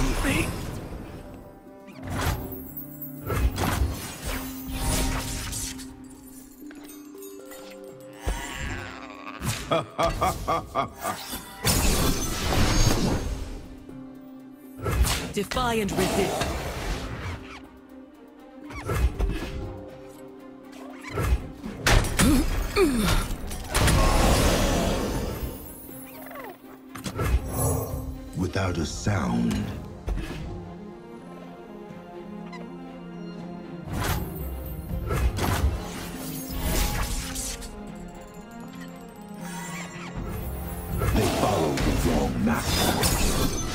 love me. Defy and resist. Without a sound. They follow the wrong master.